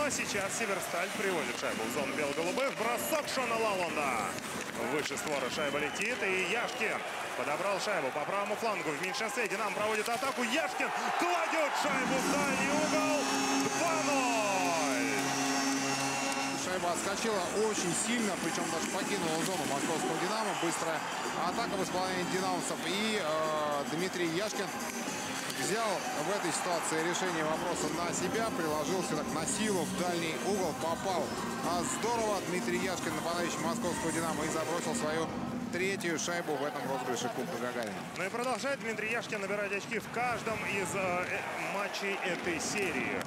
Ну а сейчас Северсталь приводит шайбу в зону бело-голубых. Бросок Шона Лаланда. Выше створа шайба летит. И Яшкин подобрал шайбу по правому флангу. В меньшинстве Динамо проводит атаку. Яшкин кладет шайбу в дальний угол. 2-0. Шайба отскочила очень сильно, причем даже покинула зону московского «Динамо». Быстрая атака в исполнении «Динамовцев». И э, Дмитрий Яшкин взял в этой ситуации решение вопроса на себя, приложил сюда на силу в дальний угол, попал. А здорово Дмитрий Яшкин, нападающий московского «Динамо», и забросил свою третью шайбу в этом розыгрыше Кубка Гагарина. Ну и продолжает Дмитрий Яшкин набирать очки в каждом из э, э, матчей этой серии.